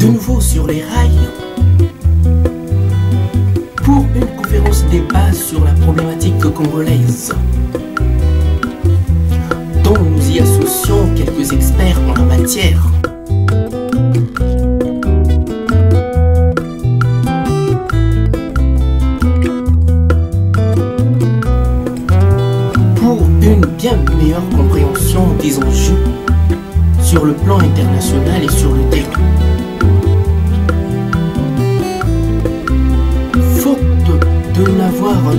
De nouveau sur les rails, pour une conférence débat sur la problématique congolaise, dont nous y associons quelques experts en la matière. Pour une bien meilleure compréhension des enjeux sur le plan international et sur le terrain.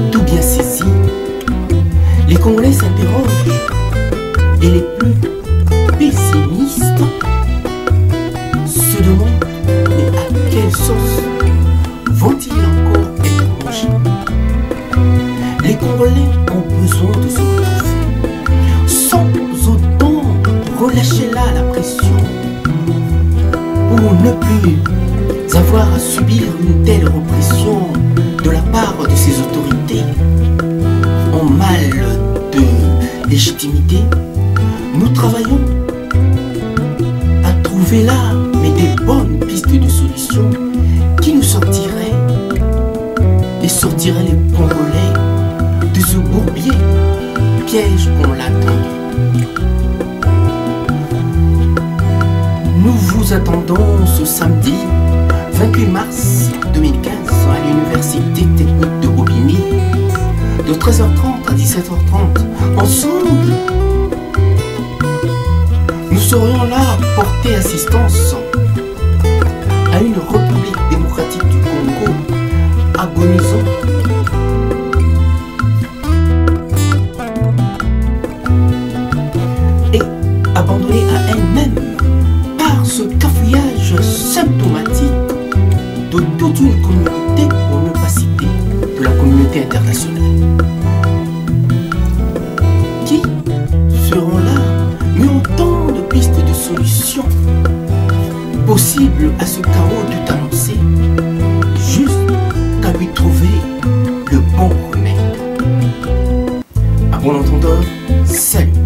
Tout bien saisi, les Congolais s'interrogent. Et les plus pessimistes se demandent mais à quelle sauce vont-ils encore être mangés? Les Congolais ont besoin de se retrouver sans autant relâcher là la pression pour ne plus avoir à subir une telle répression nous travaillons à trouver là mais des bonnes pistes de solutions qui nous sortiraient et sortiraient les Congolais de ce bourbier piège qu'on l'attend. Nous vous attendons ce samedi 28 mars 2015 à l'Université technique de Bobigny de 13h30 à 17h30. Ensemble, nous serions là pour porter assistance à une République démocratique du Congo agonisant et abandonnée à elle-même par ce cafouillage symptomatique de toute une communauté, pour ne pas citer de la communauté internationale, à ce chaos de annoncé. Juste qu'à lui trouver le bon remède. À bon entendeur, salut